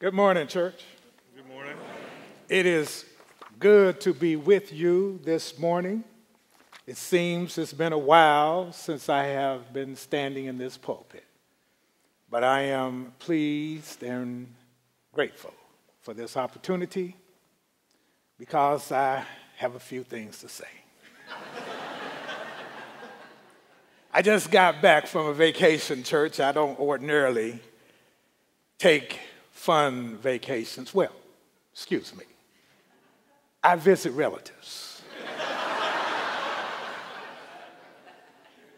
Good morning, church. Good morning. It is good to be with you this morning. It seems it's been a while since I have been standing in this pulpit, but I am pleased and grateful for this opportunity because I have a few things to say. I just got back from a vacation, church. I don't ordinarily take fun vacations. Well, excuse me. I visit relatives.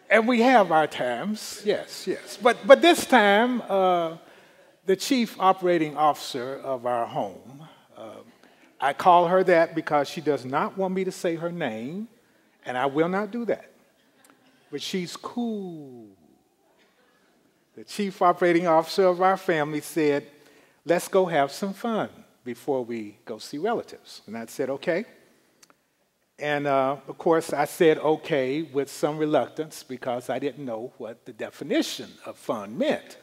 and we have our times, yes, yes. But, but this time, uh, the chief operating officer of our home, uh, I call her that because she does not want me to say her name, and I will not do that. But she's cool. The chief operating officer of our family said, Let's go have some fun before we go see relatives. And I said, Okay. And uh, of course, I said okay with some reluctance because I didn't know what the definition of fun meant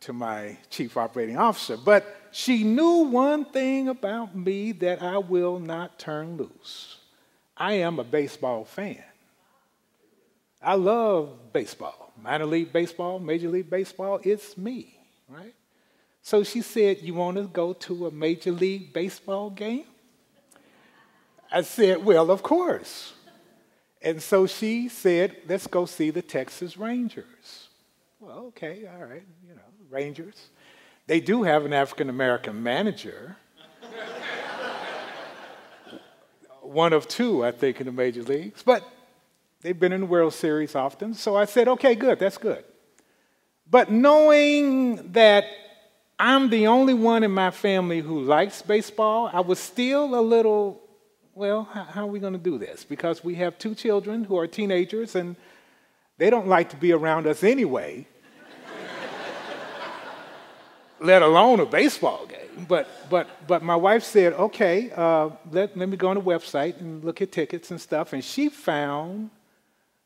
to my chief operating officer. But she knew one thing about me that I will not turn loose I am a baseball fan. I love baseball, minor league baseball, major league baseball, it's me, right? So she said, You want to go to a major league baseball game? I said, Well, of course. And so she said, Let's go see the Texas Rangers. Well, okay, all right, you know, Rangers. They do have an African American manager. One of two, I think, in the major leagues. But they've been in the World Series often. So I said, okay, good, that's good. But knowing that I'm the only one in my family who likes baseball, I was still a little, well, how, are we going to do this? Because we have two children who are teenagers and they don't like to be around us anyway, let alone a baseball game. But, but, but my wife said, okay, uh, let, let me go on the website and look at tickets and stuff. And she found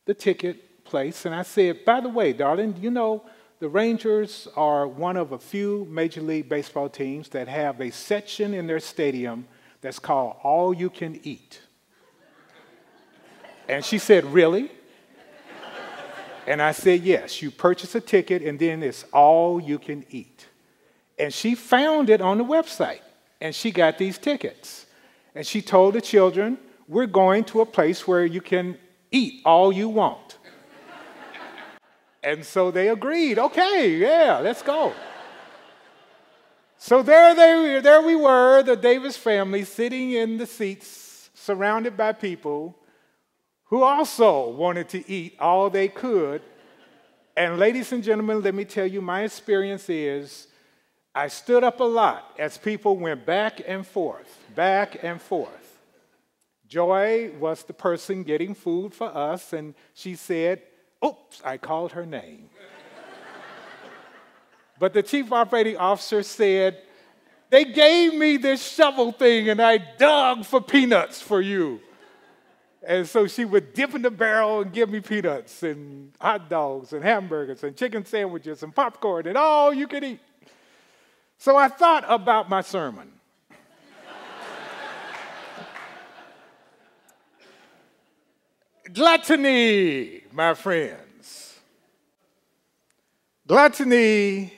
the ticket place. And I said, by the way, darling, you know, the Rangers are one of a few Major League Baseball teams that have a section in their stadium that's called All You Can Eat. And she said, Really? And I said, Yes, you purchase a ticket and then it's all you can eat. And she found it on the website and she got these tickets. And she told the children, We're going to a place where you can eat all you want. And so they agreed, okay, yeah, let's go. So there, they, there we were, the Davis family, sitting in the seats, surrounded by people who also wanted to eat all they could. And, ladies and gentlemen, let me tell you, my experience is I stood up a lot as people went back and forth, back and forth. Joy was the person getting food for us, and she said, Oops, I called her name. but the chief operating officer said, They gave me this shovel thing and I dug for peanuts for you. And so she would dip in the barrel and give me peanuts and hot dogs and hamburgers and chicken sandwiches and popcorn and all you could eat. So I thought about my sermon. Gluttony, my friends. Gluttony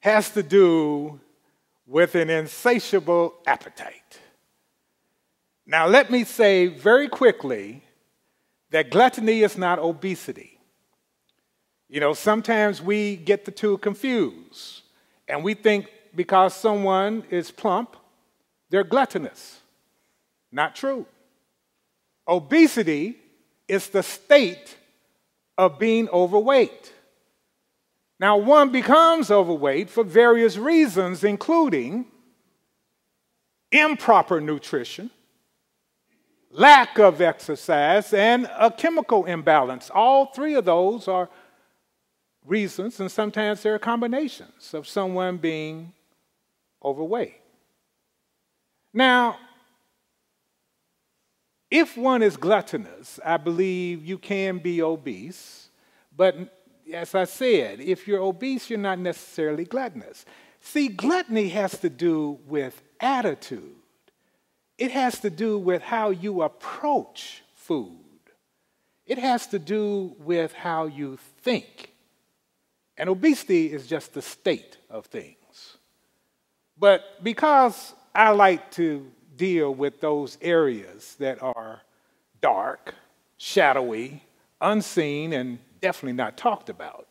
has to do with an insatiable appetite. Now, let me say very quickly that gluttony is not obesity. You know, sometimes we get the two confused, and we think because someone is plump, they're gluttonous. Not true. Obesity is the state of being overweight. Now, one becomes overweight for various reasons, including improper nutrition, lack of exercise, and a chemical imbalance. All three of those are reasons, and sometimes they're combinations of someone being overweight. Now, if one is gluttonous, I believe you can be obese, but as I said, if you're obese, you're not necessarily gluttonous. See, gluttony has to do with attitude, it has to do with how you approach food, it has to do with how you think. And obesity is just the state of things. But because I like to deal with those areas that are dark, shadowy, unseen, and definitely not talked about,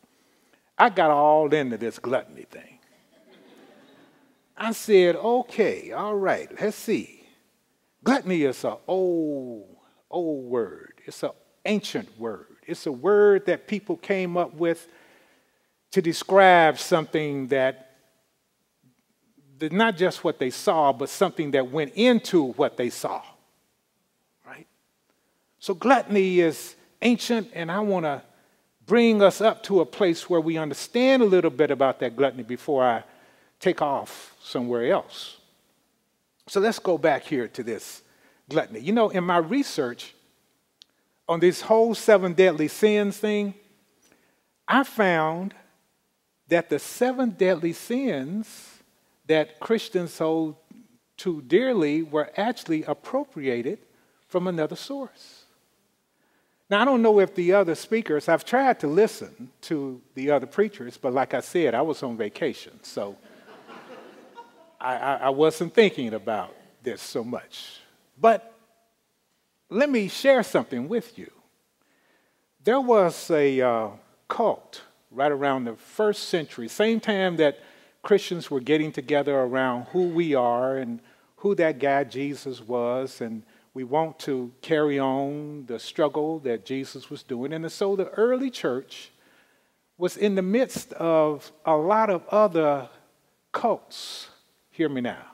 I got all into this gluttony thing. I said, okay, all right, let's see. Gluttony is an old, old word. It's an ancient word. It's a word that people came up with to describe something that not just what they saw, but something that went into what they saw. Right? So gluttony is ancient, and I want to bring us up to a place where we understand a little bit about that gluttony before I take off somewhere else. So let's go back here to this gluttony. You know, in my research on this whole seven deadly sins thing, I found that the seven deadly sins that Christians hold too dearly were actually appropriated from another source. Now, I don't know if the other speakers, I've tried to listen to the other preachers, but like I said, I was on vacation, so I, I, I wasn't thinking about this so much. But let me share something with you. There was a uh, cult right around the first century, same time that Christians were getting together around who we are and who that guy Jesus was, and we want to carry on the struggle that Jesus was doing. And so the early church was in the midst of a lot of other cults, hear me now,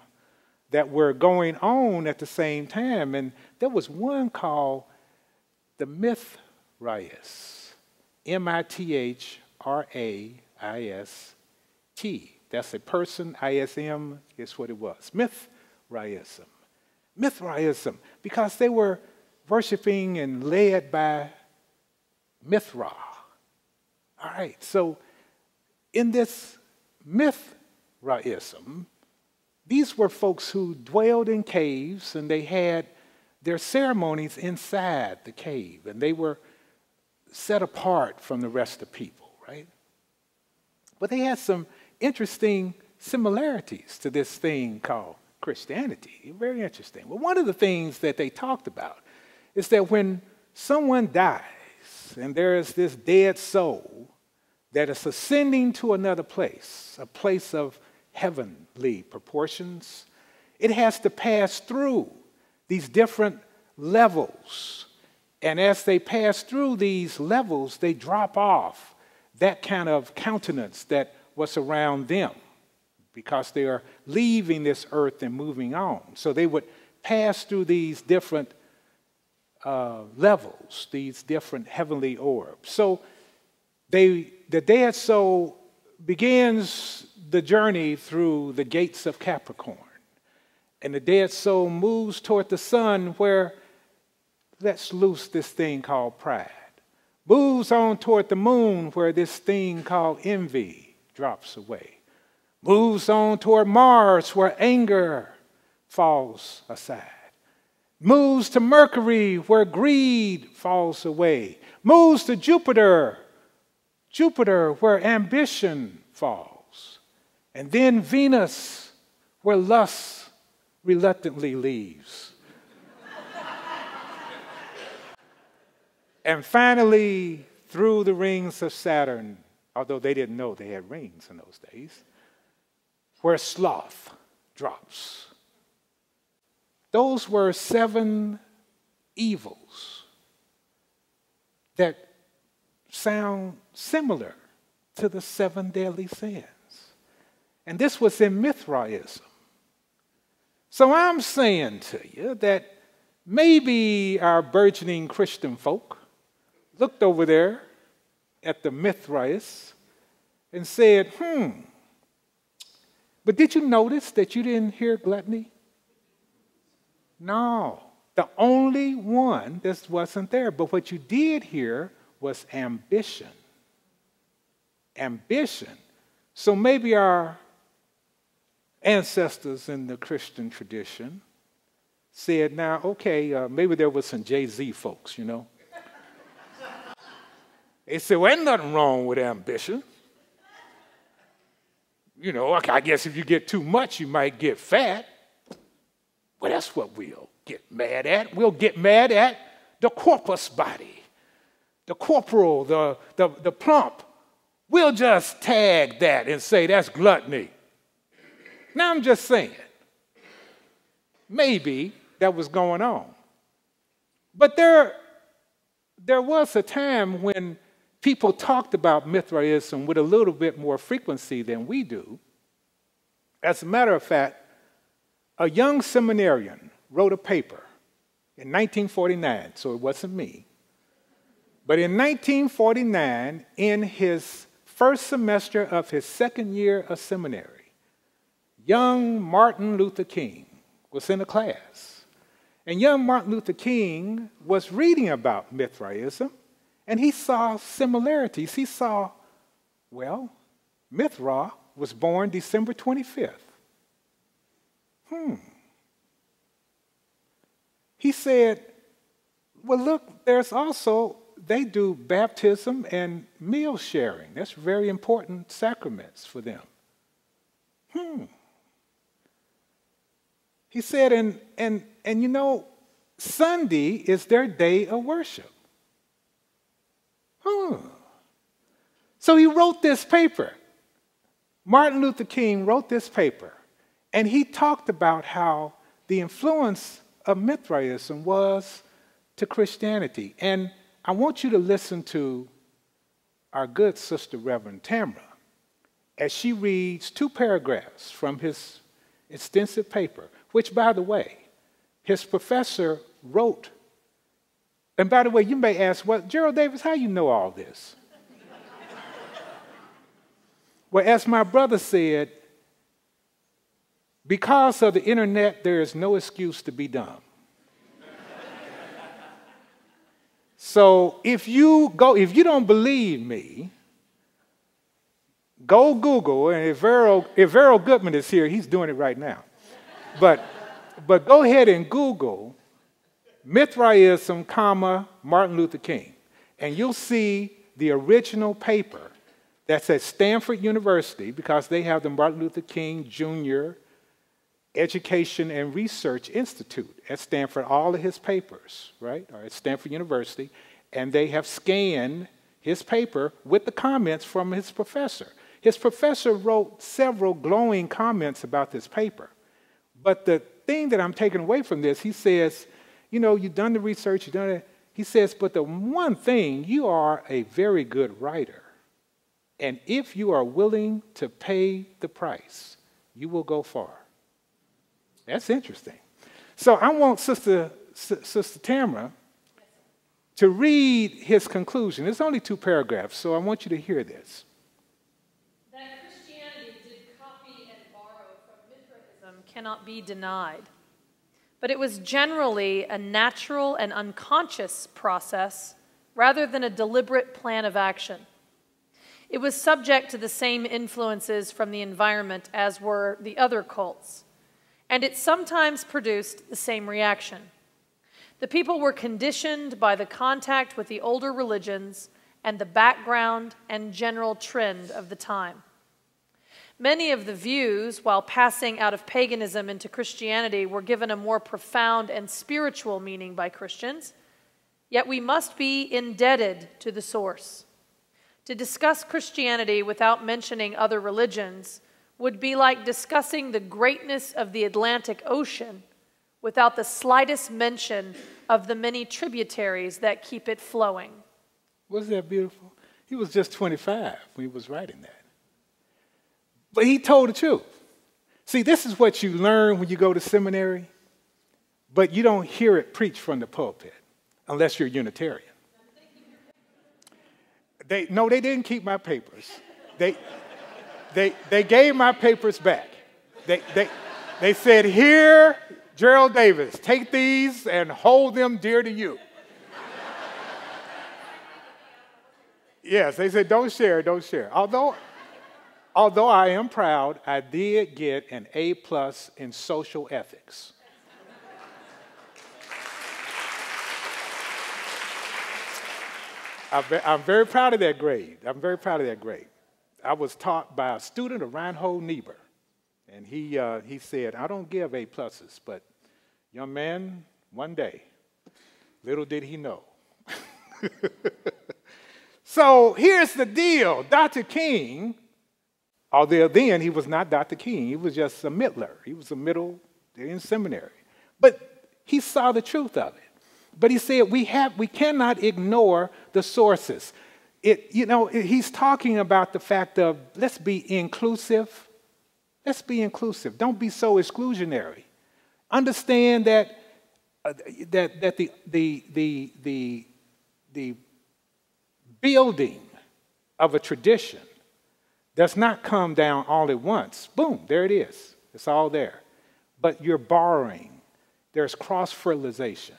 that were going on at the same time. And there was one called the Mithrais, M I T H R A I S T. That's a person, ISM, guess what it was? Mithraism. Mithraism, because they were worshiping and led by Mithra. All right, so in this Mithraism, these were folks who dwelled in caves and they had their ceremonies inside the cave and they were set apart from the rest of people, right? But they had some interesting similarities to this thing called Christianity. Very interesting. Well, one of the things that they talked about is that when someone dies and there is this dead soul that is ascending to another place, a place of heavenly proportions, it has to pass through these different levels. And as they pass through these levels, they drop off that kind of countenance that what's around them because they are leaving this earth and moving on. So they would pass through these different uh, levels, these different heavenly orbs. So they, the dead soul begins the journey through the gates of Capricorn. And the dead soul moves toward the sun where lets loose this thing called pride. Moves on toward the moon where this thing called envy drops away. Moves on toward Mars, where anger falls aside. Moves to Mercury, where greed falls away. Moves to Jupiter, Jupiter, where ambition falls. And then Venus, where lust reluctantly leaves. and finally, through the rings of Saturn, although they didn't know they had rings in those days, where sloth drops. Those were seven evils that sound similar to the seven deadly sins. And this was in Mithraism. So I'm saying to you that maybe our burgeoning Christian folk looked over there at the Mithrais and said, hmm, but did you notice that you didn't hear gluttony? No, the only one that wasn't there. But what you did hear was ambition. Ambition. So maybe our ancestors in the Christian tradition said, now, okay, uh, maybe there was some Jay Z folks, you know. They said, well, ain't nothing wrong with ambition. You know, I guess if you get too much, you might get fat. Well, that's what we'll get mad at. We'll get mad at the corpus body, the corporal, the, the, the plump. We'll just tag that and say that's gluttony. Now I'm just saying, maybe that was going on. But there, there was a time when people talked about Mithraism with a little bit more frequency than we do. As a matter of fact, a young seminarian wrote a paper in 1949, so it wasn't me. But in 1949, in his first semester of his second year of seminary, young Martin Luther King was in a class. And young Martin Luther King was reading about Mithraism, and he saw similarities. He saw, well, Mithra was born December 25th. Hmm. He said, well, look, there's also, they do baptism and meal sharing. That's very important sacraments for them. Hmm. He said, and, and, and you know, Sunday is their day of worship. Hmm. So he wrote this paper. Martin Luther King wrote this paper, and he talked about how the influence of Mithraism was to Christianity. And I want you to listen to our good sister, Reverend Tamara, as she reads two paragraphs from his extensive paper, which, by the way, his professor wrote. And by the way, you may ask, well, Gerald Davis, how you know all this? well, as my brother said, because of the internet, there is no excuse to be dumb. so if you go, if you don't believe me, go Google, and if Vero, if Vero Goodman is here, he's doing it right now. But, but go ahead and Google Mithraism, comma, Martin Luther King, and you'll see the original paper that's at Stanford University because they have the Martin Luther King Jr. Education and Research Institute at Stanford, all of his papers, right, are at Stanford University, and they have scanned his paper with the comments from his professor. His professor wrote several glowing comments about this paper. But the thing that I'm taking away from this, he says, you know, you've done the research, you've done it. He says, but the one thing, you are a very good writer. And if you are willing to pay the price, you will go far. That's interesting. So I want Sister, S- Sister Tamara to read his conclusion. It's only two paragraphs, so I want you to hear this. That Christianity did copy and borrow from Mithraism cannot be denied. But it was generally a natural and unconscious process rather than a deliberate plan of action. It was subject to the same influences from the environment as were the other cults and it sometimes produced the same reaction. The people were conditioned by the contact with the older religions and the background and general trend of the time. Many of the views, while passing out of paganism into Christianity, were given a more profound and spiritual meaning by Christians, yet we must be indebted to the source. To discuss Christianity without mentioning other religions would be like discussing the greatness of the Atlantic Ocean without the slightest mention of the many tributaries that keep it flowing. Wasn't that beautiful? He was just 25 when he was writing that. But he told the truth. See, this is what you learn when you go to seminary, but you don't hear it preached from the pulpit unless you're Unitarian. They, no, they didn't keep my papers. They, they, they gave my papers back. They, they, they said, Here, Gerald Davis, take these and hold them dear to you. yes, they said, Don't share, don't share. Although, although I am proud, I did get an A plus in social ethics. I'm very proud of that grade. I'm very proud of that grade. I was taught by a student of Reinhold Niebuhr, and he, uh, he said, I don't give A pluses, but young man, one day, little did he know. so here's the deal Dr. King, although then he was not Dr. King, he was just a middler, he was a middle in seminary. But he saw the truth of it. But he said we, have, we cannot ignore the sources. It, you know, he's talking about the fact of let's be inclusive. Let's be inclusive. Don't be so exclusionary. Understand that, uh, that, that the, the, the, the, the building of a tradition does not come down all at once. Boom, there it is. It's all there. But you're borrowing, there's cross fertilization.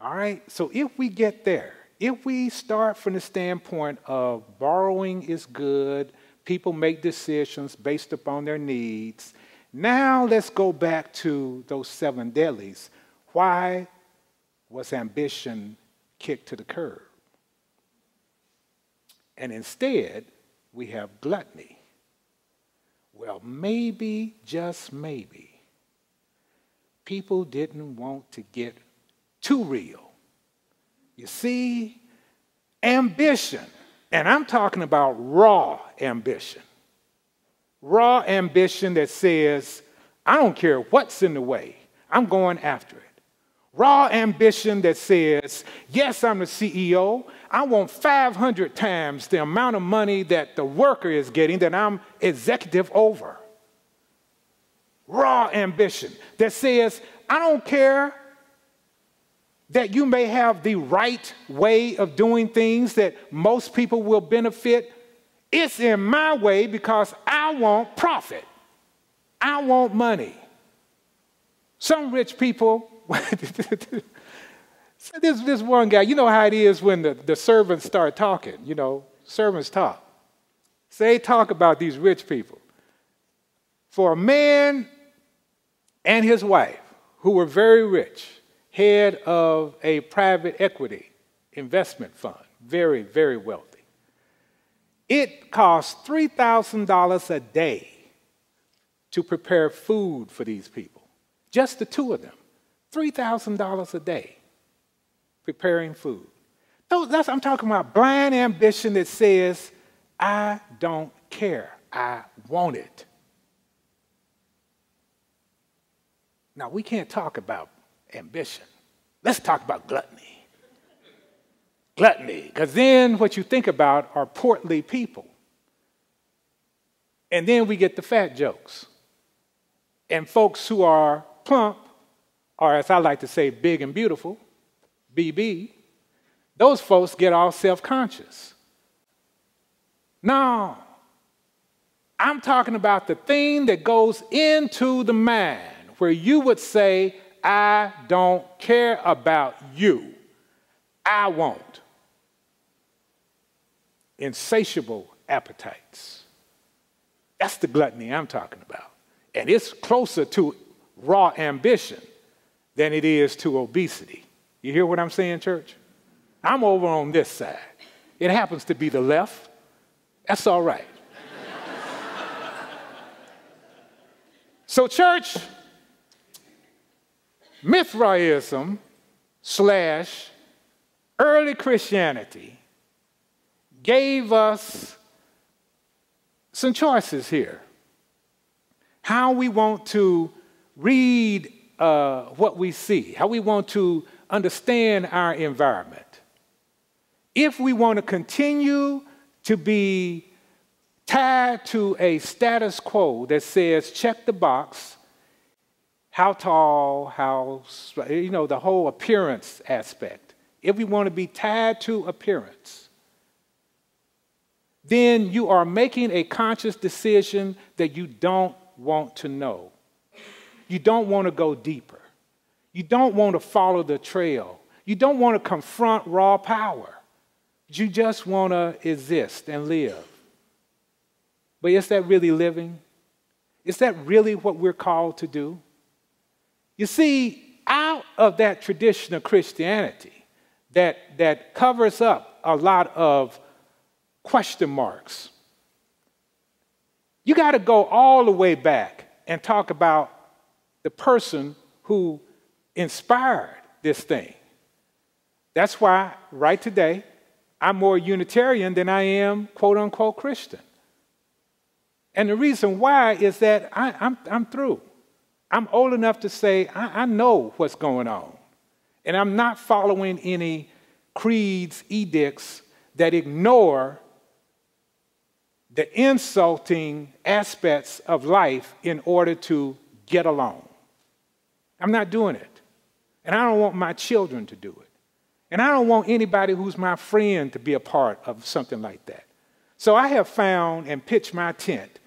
All right? So if we get there, if we start from the standpoint of borrowing is good, people make decisions based upon their needs, now let's go back to those seven deadlies. Why was ambition kicked to the curb? And instead, we have gluttony. Well, maybe, just maybe, people didn't want to get too real. You see, ambition, and I'm talking about raw ambition. Raw ambition that says, I don't care what's in the way, I'm going after it. Raw ambition that says, yes, I'm the CEO, I want 500 times the amount of money that the worker is getting that I'm executive over. Raw ambition that says, I don't care that you may have the right way of doing things that most people will benefit. It's in my way because I want profit. I want money. Some rich people, this, this one guy, you know how it is when the, the servants start talking, you know, servants talk. So they talk about these rich people. For a man and his wife who were very rich, head of a private equity investment fund, very, very wealthy. It costs $3,000 a day to prepare food for these people, just the two of them. $3,000 a day preparing food. That's, I'm talking about blind ambition that says, I don't care, I want it. Now, we can't talk about ambition. Let's talk about gluttony. Gluttony, because then what you think about are portly people. And then we get the fat jokes. And folks who are plump, or as I like to say, big and beautiful, BB, those folks get all self conscious. No, I'm talking about the thing that goes into the mind where you would say, I don't care about you. I won't. insatiable appetites. That's the gluttony I'm talking about. And it's closer to raw ambition than it is to obesity. You hear what I'm saying, church? I'm over on this side. It happens to be the left. That's all right. so, church, Mithraism slash early Christianity gave us some choices here. How we want to read uh, what we see, how we want to understand our environment. If we want to continue to be tied to a status quo that says check the box, how tall, how, you know, the whole appearance aspect. If we want to be tied to appearance, then you are making a conscious decision that you don't want to know. You don't want to go deeper. You don't want to follow the trail. You don't want to confront raw power. You just want to exist and live. But is that really living? Is that really what we're called to do? You see, out of that tradition of Christianity that, that covers up a lot of question marks, you got to go all the way back and talk about the person who inspired this thing. That's why, right today, I'm more Unitarian than I am quote unquote Christian. And the reason why is that I, am I'm, I'm through. I'm old enough to say I, I know what's going on. And I'm not following any creeds, edicts that ignore the insulting aspects of life in order to get along. I'm not doing it. And I don't want my children to do it. And I don't want anybody who's my friend to be a part of something like that. So I have found and pitched my tent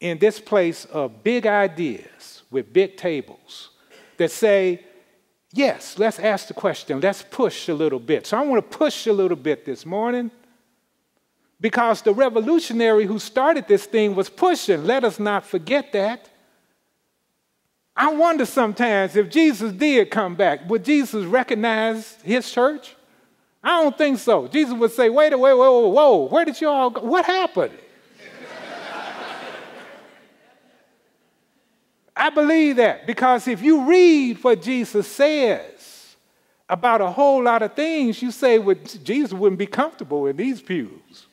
in this place of big ideas with big tables that say, yes, let's ask the question, let's push a little bit. So I want to push a little bit this morning because the revolutionary who started this thing was pushing. Let us not forget that. I wonder sometimes if Jesus did come back, would Jesus recognize his church? I don't think so. Jesus would say, wait, a wait, wait, whoa, whoa, where did you all go? What happened? I believe that because if you read what Jesus says about a whole lot of things, you say, well, Jesus wouldn't be comfortable in these pews.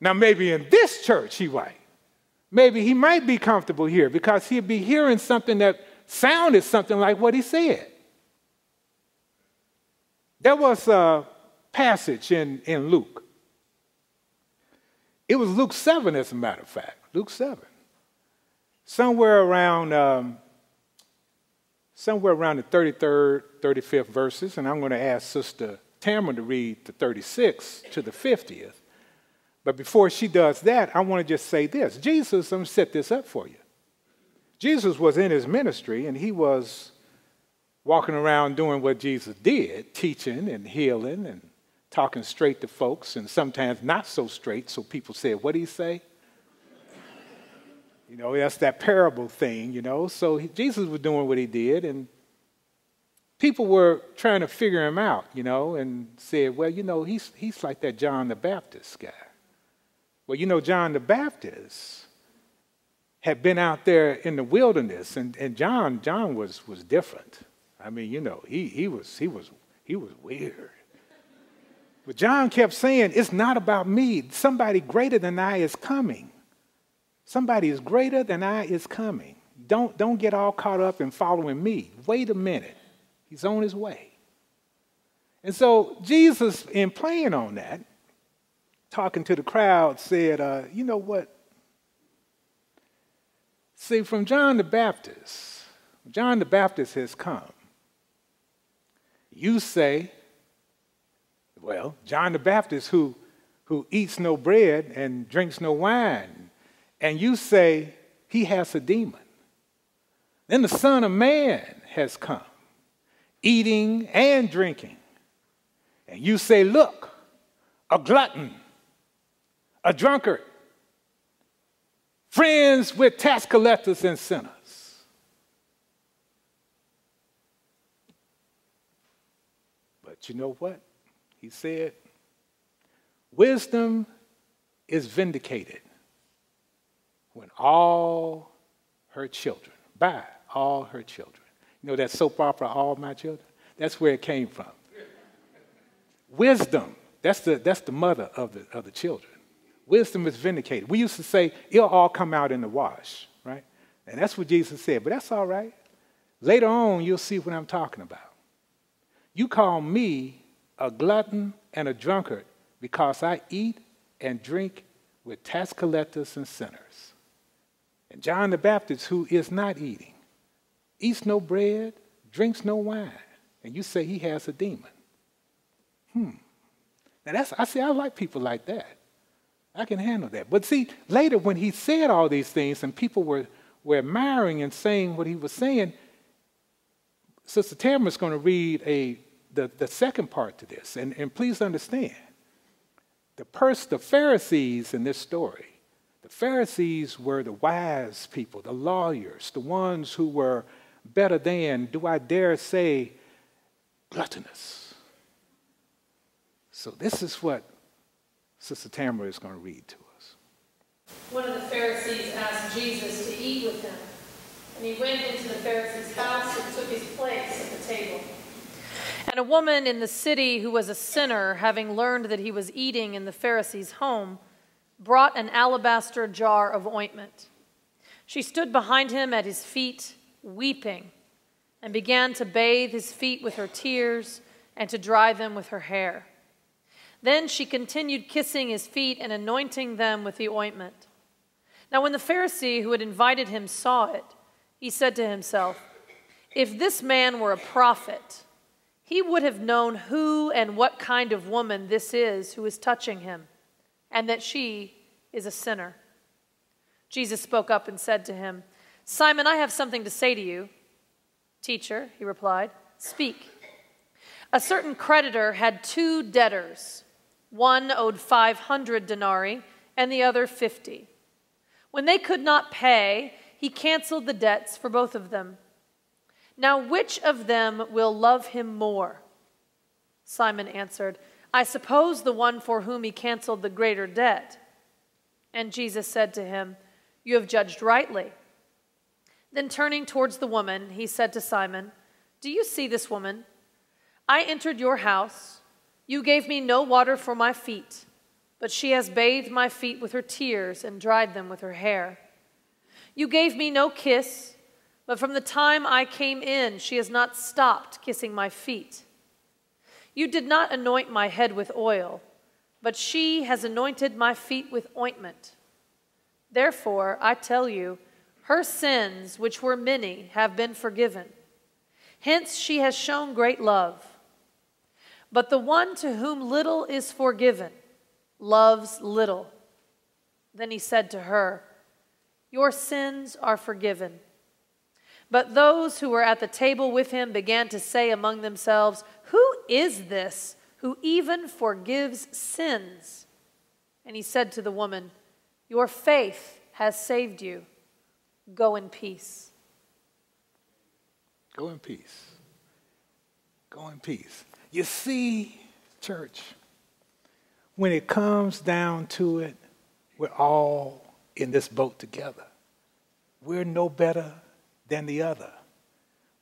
Now, maybe in this church he might. Maybe he might be comfortable here because he'd be hearing something that sounded something like what he said. There was a passage in, in Luke. It was Luke 7, as a matter of fact. Luke 7. Somewhere around, um, somewhere around the 33rd, 35th verses, and I'm going to ask Sister Tamara to read the 36th to the 50th. But before she does that, I want to just say this. Jesus, I'm going to set this up for you. Jesus was in his ministry and he was walking around doing what Jesus did, teaching and healing and talking straight to folks and sometimes not so straight. So people said, What did he say? You know, that's that parable thing, you know. So Jesus was doing what he did and people were trying to figure him out, you know, and said, Well, you know, he's, he's like that John the Baptist guy. Well, you know, John the Baptist had been out there in the wilderness, and, and John, John was, was different. I mean, you know, he, he, was, he, was, he was weird. But John kept saying, It's not about me. Somebody greater than I is coming. Somebody is greater than I is coming. Don't, don't get all caught up in following me. Wait a minute. He's on his way. And so Jesus, in playing on that, talking to the crowd, said, uh, You know what? See, from John the Baptist, John the Baptist has come. You say, well, John the Baptist, who, who eats no bread and drinks no wine, and you say he has a demon. Then the Son of Man has come, eating and drinking. And you say, look, a glutton a drunkard, friends with tax collectors and sinners. But you know what? He said, Wisdom is vindicated when all her children, by all her children. You know that soap opera, All My Children? That's where it came from. Wisdom, that's the, that's the mother of the, of the children. Wisdom is vindicated. We used to say, it'll all come out in the wash, right? And that's what Jesus said, but that's all right. Later on, you'll see what I'm talking about. You call me a glutton and a drunkard because I eat and drink with tax collectors and sinners. And John the Baptist, who is not eating, eats no bread, drinks no wine, and you say he has a demon. Hmm. Now that's I say I like people like that. I can handle that. But see, later when he said all these things and people were, were admiring and saying what he was saying, Sister Tamara is going to read a, the, the second part to this. And, and please understand, the, pers- the Pharisees in this story, the Pharisees were the wise people, the lawyers, the ones who were better than, do I dare say, gluttonous. So, this is what Sister Tamara is going to read to us. One of the Pharisees asked Jesus to eat with him, and he went into the Pharisee's house and took his place at the table. And a woman in the city who was a sinner, having learned that he was eating in the Pharisee's home, brought an alabaster jar of ointment. She stood behind him at his feet, weeping, and began to bathe his feet with her tears and to dry them with her hair. Then she continued kissing his feet and anointing them with the ointment. Now, when the Pharisee who had invited him saw it, he said to himself, If this man were a prophet, he would have known who and what kind of woman this is who is touching him and that she is a sinner. Jesus spoke up and said to him, Simon, I have something to say to you. Teacher, he replied, speak. A certain creditor had two debtors. One owed 500 denarii and the other 50. When they could not pay, he canceled the debts for both of them. Now, which of them will love him more? Simon answered, I suppose the one for whom he canceled the greater debt. And Jesus said to him, You have judged rightly. Then turning towards the woman, he said to Simon, Do you see this woman? I entered your house. You gave me no water for my feet, but she has bathed my feet with her tears and dried them with her hair. You gave me no kiss, but from the time I came in, she has not stopped kissing my feet. You did not anoint my head with oil, but she has anointed my feet with ointment. Therefore, I tell you, her sins, which were many, have been forgiven. Hence, she has shown great love. But the one to whom little is forgiven loves little. Then he said to her, Your sins are forgiven. But those who were at the table with him began to say among themselves, Who is this who even forgives sins? And he said to the woman, Your faith has saved you. Go in peace. Go in peace. Go in peace. You see, church, when it comes down to it, we're all in this boat together. We're no better than the other.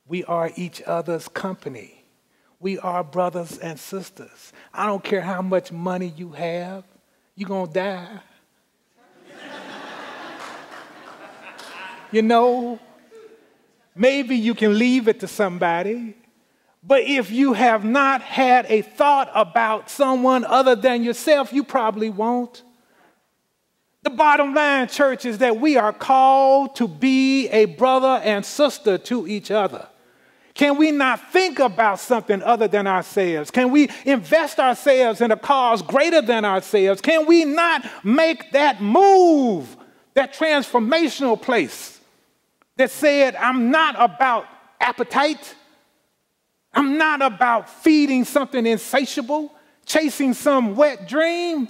We are each other's company. We are brothers and sisters. I don't care how much money you have, you're going to die. you know, maybe you can leave it to somebody, but if you have not had a thought about someone other than yourself, you probably won't. The bottom line, church, is that we are called to be a brother and sister to each other. Can we not think about something other than ourselves? Can we invest ourselves in a cause greater than ourselves? Can we not make that move, that transformational place that said, I'm not about appetite, I'm not about feeding something insatiable, chasing some wet dream.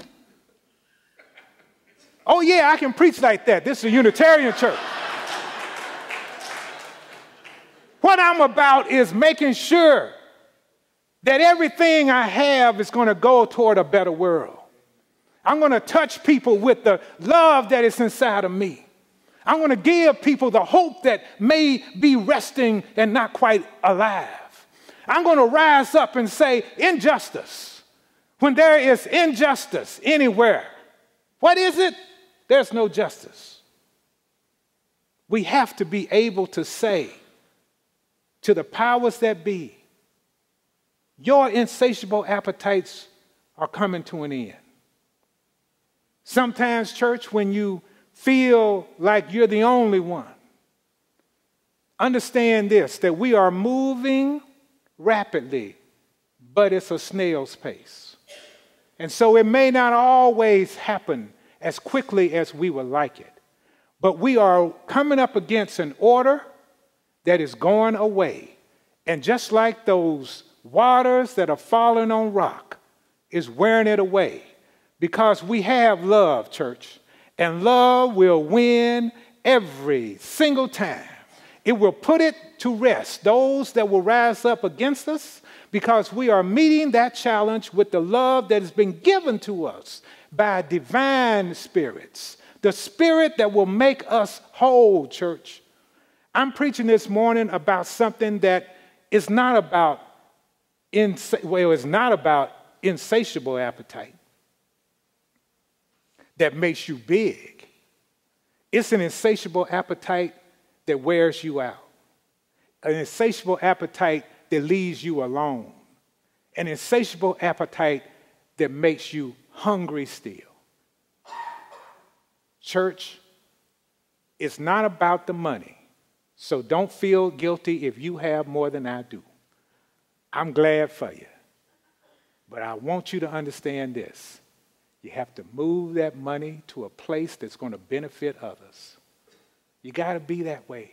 Oh, yeah, I can preach like that. This is a Unitarian church. what I'm about is making sure that everything I have is going to go toward a better world. I'm going to touch people with the love that is inside of me. I'm going to give people the hope that may be resting and not quite alive. I'm going to rise up and say, injustice. When there is injustice anywhere, what is it? there's no justice. We have to be able to say to the powers that be, your insatiable appetites are coming to an end. Sometimes, church, when you feel like you're the only one, understand this that we are moving rapidly, but it's a snail's pace. And so it may not always happen as quickly as we would like it. But we are coming up against an order that is going away. And just like those waters that are falling on rock, is wearing it away because we have love, church. And love will win every single time. It will put it to rest those that will rise up against us because we are meeting that challenge with the love that has been given to us by divine spirits, the spirit that will make us whole, church. I'm preaching this morning about something that is not about insa- well, it's not about insatiable appetite that makes you big. It's an insatiable appetite that wears you out, an insatiable appetite that leaves you alone, an insatiable appetite that makes you hungry still. Church, it's not about the money, so don't feel guilty if you have more than I do. I'm glad for you. But I want you to understand this. You have to move that money to a place that's going to benefit others. You got to be that way.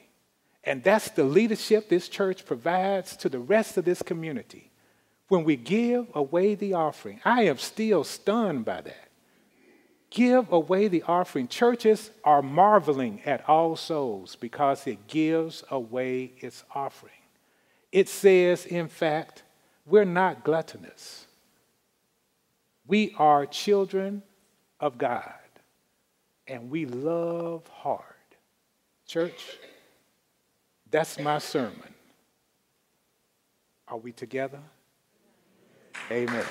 And that's the leadership this church provides to the rest of this community. When we give away the offering, I am still stunned by that. Give away the offering. Churches are marveling at all souls because it gives away its offering. It says, in fact, we're not gluttonous. We are children of God, and we love hard. Church, that's my sermon. Are we together? Amen.